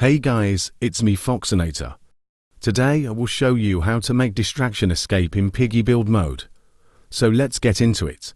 Hey guys, it's me Foxinator. Today I will show you how to make distraction escape in piggy build mode. So let's get into it.